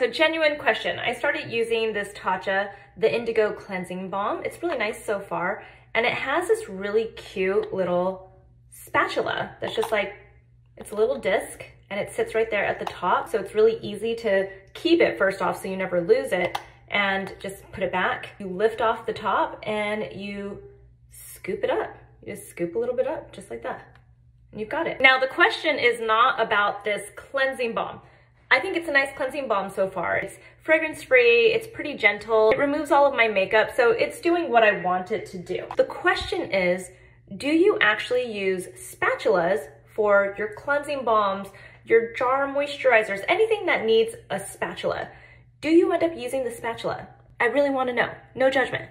so genuine question. I started using this Tatcha, the Indigo Cleansing Balm. It's really nice so far. And it has this really cute little spatula that's just like, it's a little disc and it sits right there at the top. So it's really easy to keep it first off so you never lose it and just put it back. You lift off the top and you scoop it up. You just scoop a little bit up just like that and you've got it. Now the question is not about this cleansing balm. I think it's a nice cleansing balm so far. It's fragrance free, it's pretty gentle, it removes all of my makeup, so it's doing what I want it to do. The question is, do you actually use spatulas for your cleansing balms, your jar moisturizers, anything that needs a spatula? Do you end up using the spatula? I really wanna know, no judgment.